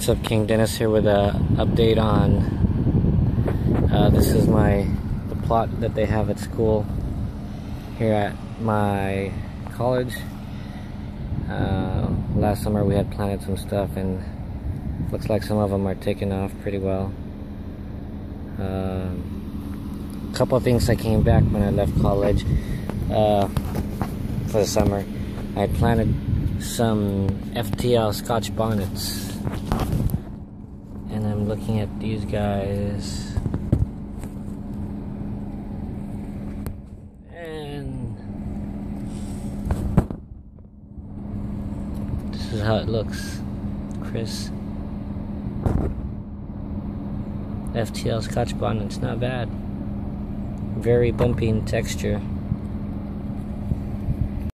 What's up, King Denniz here with a update on. Uh, this is my the plot that they have at school here at my college. Uh, last summer we had planted some stuff, and looks like some of them are taking off pretty well. A um, couple of things I came back when I left college uh, for the summer. I planted some FTL Scotch bonnets and I'm looking at these guys. And this is how it looks Chris. FTL Scotch bonnet it's not bad. Very bumpy in texture